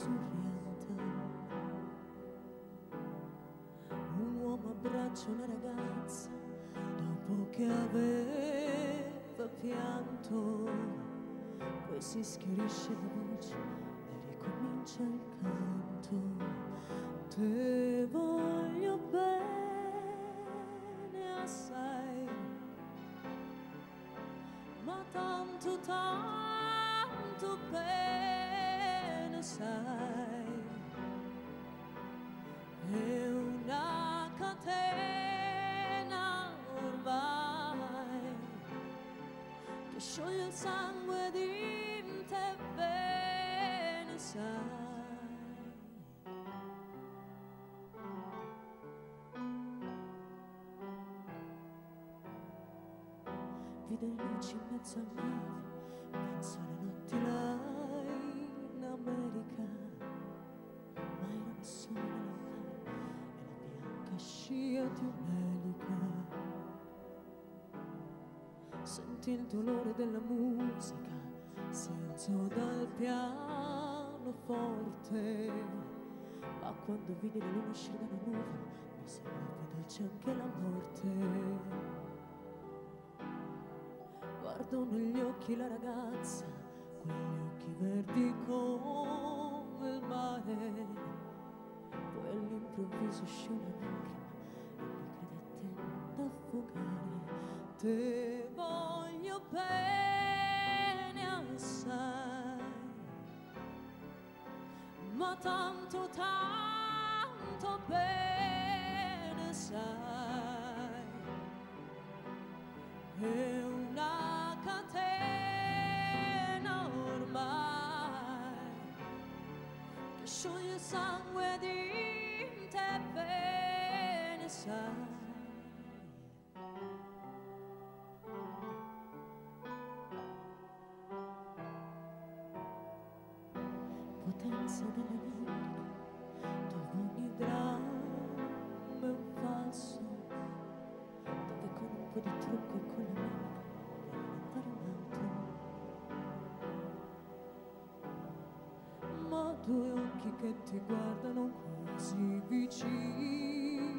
sussurrata. Un uomo abbraccia una ragazza dopo che aveva pianto, poi si schiarisce la voce e ricomincia il canto. Te voglio bene assai, ma tanto tanto bene che scioglie il sangue di te bene sai vide le luci in mezzo al mare, penso alle notti là in America, ma erano solo le lontane e la bianca scia di un'elica. Sentì il dolore della musica, si alzò dal pianoforte, ma quando vide la luna uscire dalla nuvola, mi sembrava dolce anche la morte. Guardo negli occhi la ragazza, quegli occhi verdi come il mare. Poi all'improvviso uscì una lacrima e mi credette d'affogare. Te bene ma tanto, tanto bene sai è una catena ormai che scioglie sangue di te bene sai potenza dell'America dove ogni dramma è un falso dove con un po' di trucco e con la puoi diventare un altro. Ma due occhi che ti guardano così vicini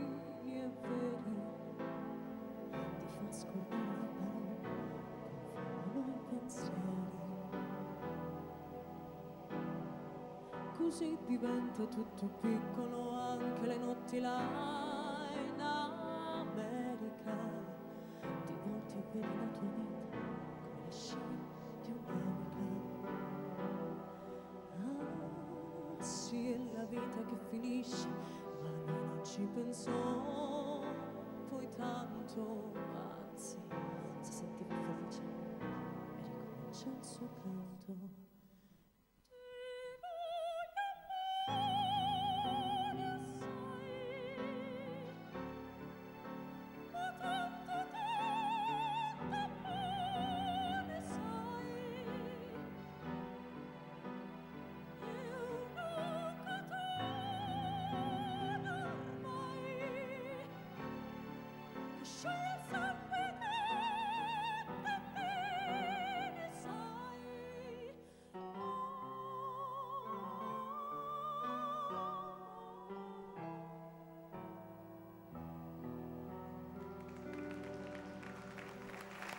Così diventa tutto piccolo anche le notti là in America. Ti volti e vedi la tua vita come la scia di un'elica. Ah, sì, è la vita che finisce, ma non ci pensò poi tanto, anzi, si sentiva felice e ricomincia il suo canto.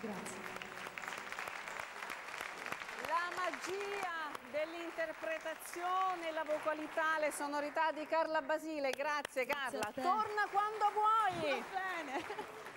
Grazie. La magia dell'interpretazione, la vocalità, le sonorità di Carla Basile. Grazie Carla. Torna quando vuoi. Bene.